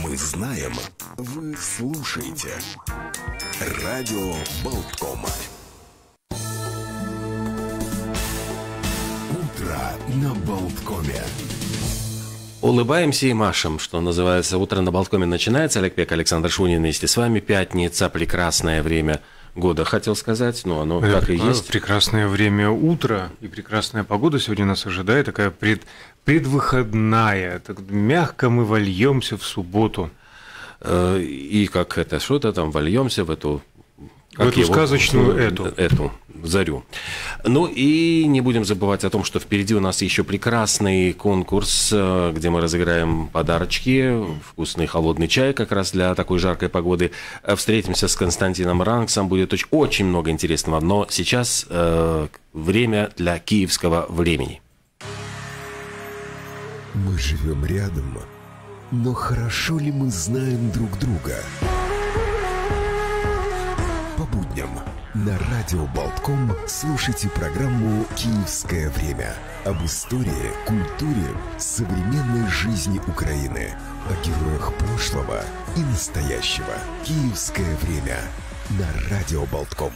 Мы знаем, вы слушаете. Радио Болткома. Утро на Болткоме. Улыбаемся и машем, что называется. Утро на Болткоме начинается. Олег Пек, Александр Шунин вместе с вами. Пятница, прекрасное время года, хотел сказать, но оно Да, как и есть. Прекрасное время утра и прекрасная погода сегодня нас ожидает, такая пред, предвыходная. Так мягко мы вольемся в субботу. Э, И как это, что-то там вольемся в эту... В эту сказочную эту. Эту, зарю. Ну и не будем забывать о том, что впереди у нас еще прекрасный конкурс, э, где мы разыграем подарочки, вкусный холодный чай как раз для такой жаркой погоды. Э, Встретимся с Константином Ранксом, будет оч- очень много интересного. Но сейчас э, время для киевского времени. Мы живем рядом, но хорошо ли мы знаем друг друга? По будням на радио Болтком слушайте программу «Киевское время» об истории, культуре, современной жизни Украины, о героях прошлого и настоящего. «Киевское время» на радио Болтком.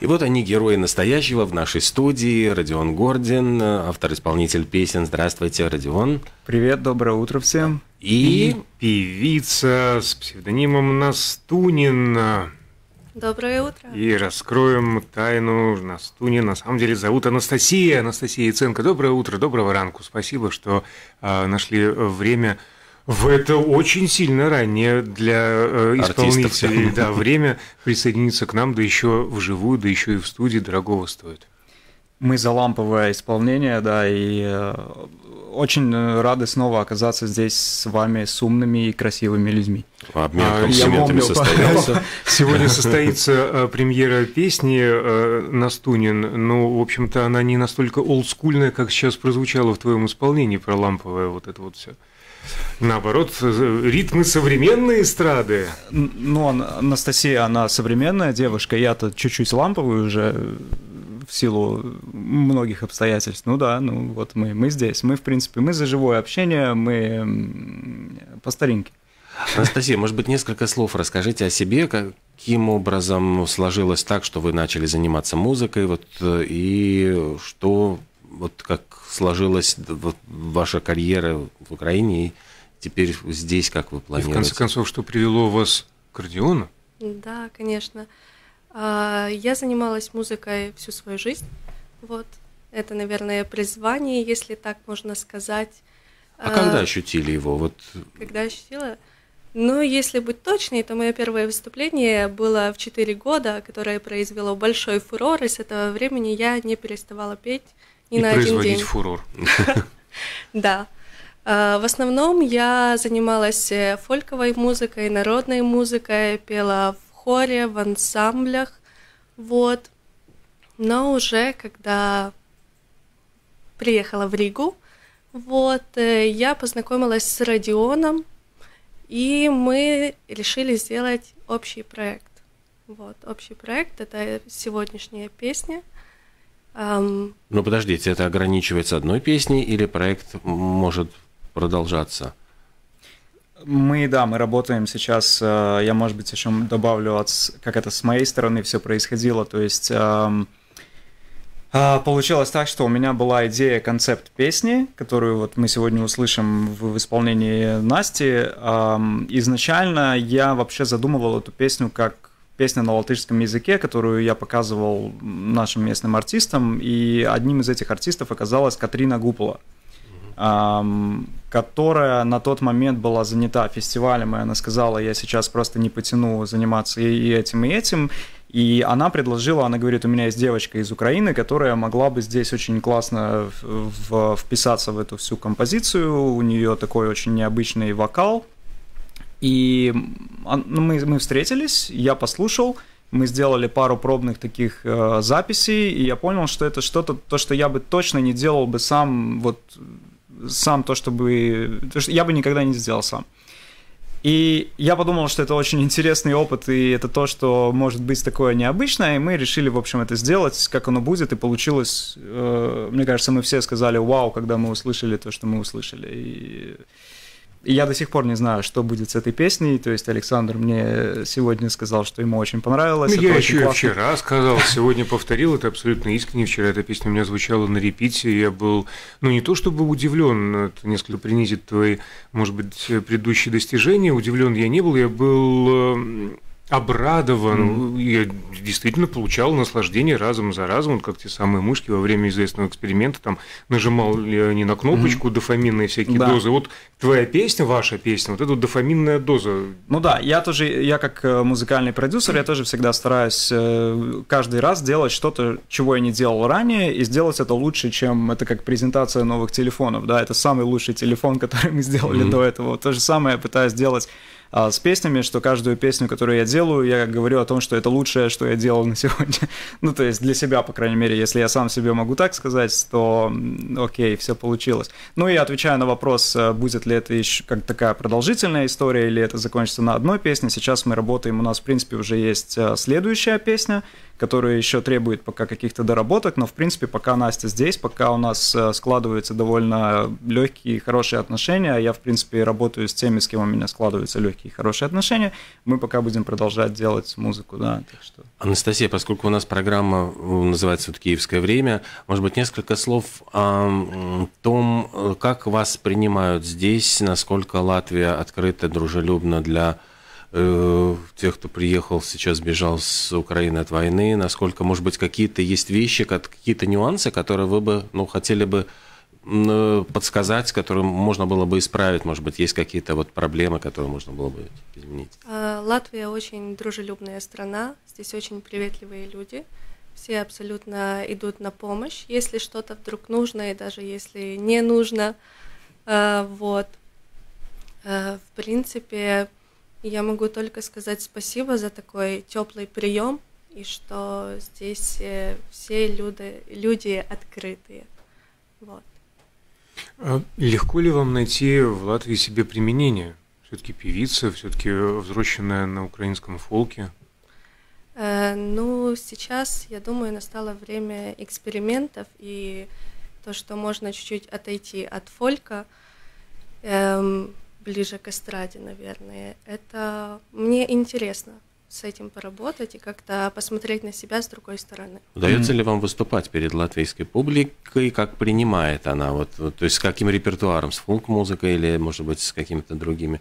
И вот они, герои настоящего в нашей студии. Родион Гордин, э, автор-исполнитель песен. Здравствуйте, Родион. Привет, доброе утро всем. И певица с псевдонимом Настунин. Доброе утро. И раскроем тайну Настунин. На самом деле зовут Анастасия. Анастасия Яценко. Доброе утро, доброго ранку. Спасибо, что а, нашли время в это очень сильно раннее для э, исполнителей да, время присоединиться к нам, да еще вживую, да еще и в студии дорогого стоит. Мы за ламповое исполнение, да, и э, очень э, рады снова оказаться здесь с вами, с умными и красивыми людьми. обмен А, комплиментами состоялся. Сегодня состоится премьера песни Настунин. Ну, в общем-то, она не настолько олдскульная, как сейчас прозвучала в твоем исполнении про ламповое вот это вот все. Наоборот, э, ритмы современной эстрады. Ну, Ан- Анастасия, она современная девушка, я-то чуть-чуть ламповый уже э, в силу многих обстоятельств. Ну да, ну вот мы, мы здесь. Мы, в принципе, мы за живое общение, мы по старинке. Анастасия, может быть, несколько слов расскажите о себе, каким образом сложилось так, что вы начали заниматься музыкой, вот, э, и что, вот как сложилась вот ваша карьера в Украине, и теперь здесь, как вы И в планируете? конце концов, что привело вас к Родиону? Да, конечно. А, Я занималась музыкой всю свою жизнь. Вот. Это, наверное, призвание, если так можно сказать. А когда ощутили его? Вот Когда ощутила? Ну, если быть точной, то мое первое выступление было в 4 года, которое произвело большой фурор, и с этого времени я не переставала петь ни и на один производить день. фурор. Да. А, В основном я занималась э, фольковой музыкой, народной музыкой, пела в хоре, в ансамблях, вот. Но уже когда приехала в Ригу, вот, э, я познакомилась с Родионом, и мы решили сделать общий проект. Вот, общий проект — это сегодняшняя песня. Ам, Ну, подождите, это ограничивается одной песней или проект может продолжаться? Мы, да, мы работаем сейчас, э, я, может быть, еще добавлю, от, как это с моей стороны все происходило, то есть а, получилось так, что у меня была идея, концепт песни, которую вот мы сегодня услышим в, исполнении Насти. Изначально я вообще задумывал эту песню как песня на латышском языке, которую я показывал нашим местным артистам, и одним из этих артистов оказалась Катрина Гупола ам, которая на тот момент была занята фестивалем, и она сказала, я сейчас просто не потяну заниматься и этим, и этим. И она предложила, она говорит, у меня есть девочка из Украины, которая могла бы здесь очень классно в- в- вписаться в эту всю композицию, у нее такой очень необычный вокал. И м, ну, мы, мы встретились, я послушал, мы сделали пару пробных таких э, записей, и я понял, что это что-то, то, что я бы точно не делал бы сам, вот сам то, чтобы... То, что я бы никогда не сделал сам. И я подумал, что это очень интересный опыт, и это то, что может быть такое необычное, и мы решили, в общем, это сделать, как оно будет, и получилось, э, мне кажется, мы все сказали «Вау», когда мы услышали то, что мы услышали. И я до сих пор не знаю, что будет с этой песней. То есть Александр мне сегодня сказал, что ему очень понравилось. Ну, я еще классно. вчера сказал, сегодня повторил это абсолютно искренне. Вчера эта песня у меня звучала на репите. Я был, ну не то чтобы удивлен, это несколько принизит твои, может быть, предыдущие достижения. Удивлен я не был, я был э, обрадован. Mm-hmm. Я действительно получал наслаждение разом за разом, вот как те самые мышки во время известного эксперимента, там нажимал не на кнопочку mm-hmm. дофаминные всякие да. дозы. Вот твоя песня, ваша песня, вот эта вот дофаминная доза. Ну да, я тоже, я как э, музыкальный продюсер, я тоже всегда стараюсь э, каждый раз делать что-то, чего я не делал ранее, и сделать это лучше, чем это как презентация новых телефонов, да, это самый лучший телефон, который мы сделали mm-hmm. до этого. То же самое я пытаюсь сделать а с песнями, что каждую песню, которую я делаю, я говорю о том, что это лучшее, что я делал на сегодня. ну, то есть для себя, по крайней мере, если я сам себе могу так сказать, то окей, все получилось. Ну и отвечая на вопрос, э, будет ли это еще как такая продолжительная история или это закончится на одной песне, сейчас мы работаем, у нас, в принципе, уже есть э, следующая песня, которые еще требуют пока каких-то доработок, но в принципе пока Настя здесь, пока у нас э, складываются довольно легкие и хорошие отношения, я в принципе работаю с теми, с кем у меня складываются легкие и хорошие отношения, мы пока будем продолжать делать музыку, да. Так что... Анастасия, поскольку у нас программа э, называется вот «Киевское время», может быть, несколько слов о том, э, как вас принимают здесь, насколько Латвия открыта, дружелюбна для Э, тех, кто приехал, сейчас бежал с Украины от войны, насколько, может быть, какие-то есть вещи, какие-то нюансы, которые вы бы, ну, хотели бы подсказать, которые можно было бы исправить? Может быть, есть какие-то вот проблемы, которые можно было бы изменить? А, Латвия очень дружелюбная страна, здесь очень приветливые люди. Все абсолютно идут на помощь, если что-то вдруг нужно, и даже если не нужно. А, вот. А, в принципе, я могу только сказать спасибо за такой теплый прием и что здесь э, все люди, люди открытые. Вот. А легко ли вам найти в Латвии себе применение? Все-таки певица, все-таки взросшенная на украинском фолке? Э, ну, сейчас, я думаю, настало время экспериментов, и то, что можно чуть-чуть отойти от фолька, эм, ближе к эстраде, наверное. Это мне интересно с этим поработать и как-то посмотреть на себя с другой стороны. Удается mm. ли вам выступать перед латвийской публикой, как принимает она, вот, вот то есть с каким репертуаром, с фолк-музыкой или, может быть, с какими-то другими?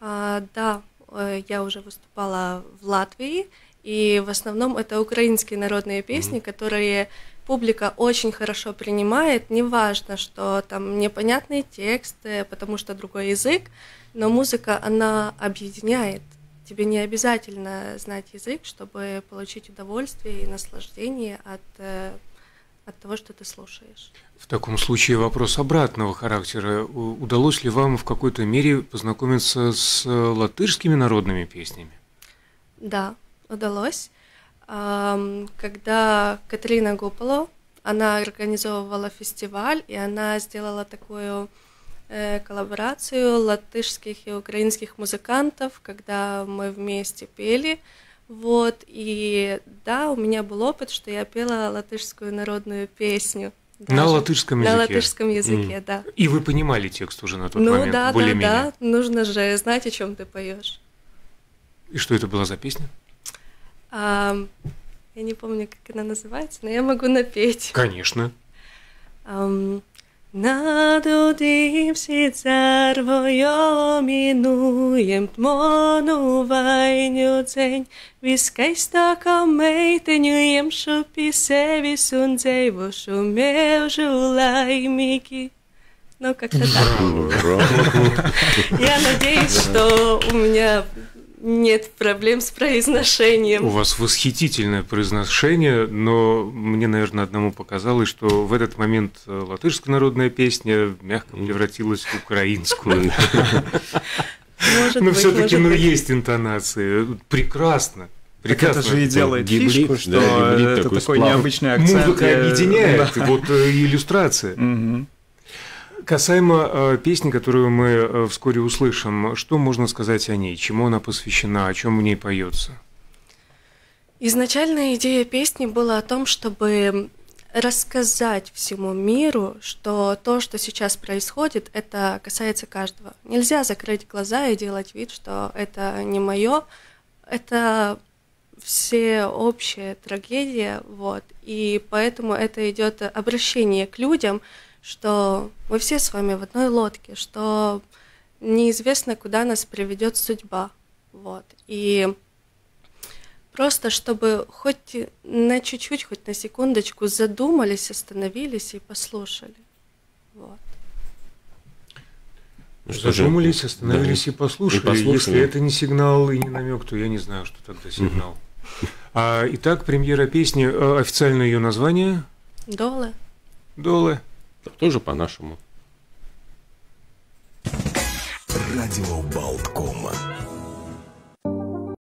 А, да, э, я уже выступала в Латвии, и в основном это украинские народные песни, mm. которые публика очень хорошо принимает, неважно, что там непонятные тексты, потому что другой язык, но музыка, она объединяет. Тебе не обязательно знать язык, чтобы получить удовольствие и наслаждение от, э, от того, что ты слушаешь. В таком случае вопрос обратного характера. Удалось ли вам в какой-то мере познакомиться с латышскими народными песнями? Да, удалось когда Катерина Гуполо, она организовывала фестиваль, и она сделала такую э, коллаборацию латышских и украинских музыкантов, когда мы вместе пели. Вот, и да, у меня был опыт, что я пела латышскую народную песню. Даже. На латышском языке? На латышском языке, mm. да. И вы понимали текст уже на тот ну, момент, да, более-менее? да, да, нужно же знать, о чем ты поешь. И что это была за песня? А, я не помню, как она называется, но я могу напеть. Конечно. Um, Nadodīsi dzērvojo minūjemt monu vainu dzeņ, viskaistākā meiteņu iemšu pie sevis un dzēvošu mēžu laimīgi. Ну, как-то так. Я надеюсь, что у меня нет проблем с произношением. У вас восхитительное произношение, но мне, наверное, одному показалось, что в этот момент э, латышская народная песня мягко превратилась в украинскую. Но все-таки, ну, есть интонации. Прекрасно. Прекрасно. это же и делает гибрид, фишку, что да, это такой, такой необычный акцент. Музыка объединяет, да. вот э, иллюстрация. Угу. Касаемо э, песни, которую мы э, вскоре услышим, что можно сказать о ней? Чему она посвящена? О чем в ней поется? Изначальная идея песни была о том, чтобы рассказать всему миру, что то, что сейчас происходит, это касается каждого. Нельзя закрыть глаза и делать вид, что это не мое, это все общая трагедия, вот, и поэтому это идет обращение к людям, что мы все с вами в одной лодке, что неизвестно, куда нас приведет судьба, вот, и просто чтобы хоть на чуть-чуть, хоть на секундочку задумались, остановились и послушали, вот. Ну, Задумались, остановились да. и, послушали. и Если это не сигнал и не намек, то я не знаю, что тогда сигнал. А, итак, премьера песни, а, официальное ее название? Доле. Тоже по-нашему. Радио Болткома.